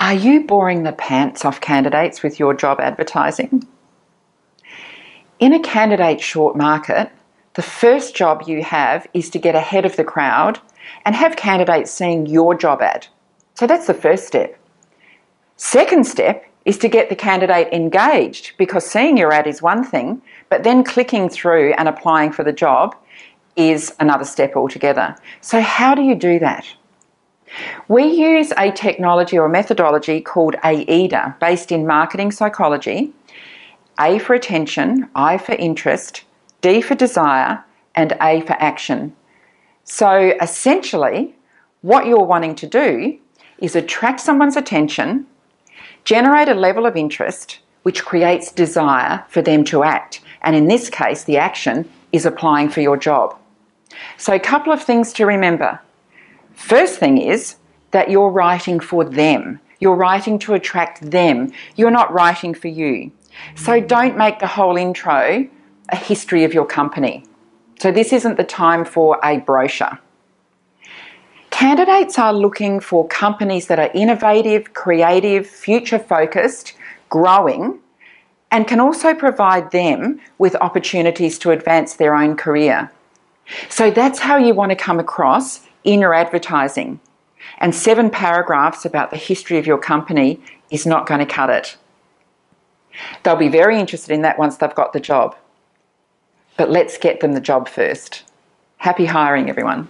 Are you boring the pants off candidates with your job advertising? In a candidate short market, the first job you have is to get ahead of the crowd and have candidates seeing your job ad. So that's the first step. Second step is to get the candidate engaged because seeing your ad is one thing, but then clicking through and applying for the job is another step altogether. So, how do you do that? We use a technology or methodology called AIDA, based in marketing psychology. A for attention, I for interest, D for desire, and A for action. So essentially, what you're wanting to do is attract someone's attention, generate a level of interest, which creates desire for them to act. And in this case, the action is applying for your job. So, a couple of things to remember. First thing is that you're writing for them. You're writing to attract them. You're not writing for you. So don't make the whole intro a history of your company. So this isn't the time for a brochure. Candidates are looking for companies that are innovative, creative, future focused, growing, and can also provide them with opportunities to advance their own career. So that's how you want to come across in your advertising. And seven paragraphs about the history of your company is not going to cut it. They'll be very interested in that once they've got the job. But let's get them the job first. Happy hiring, everyone.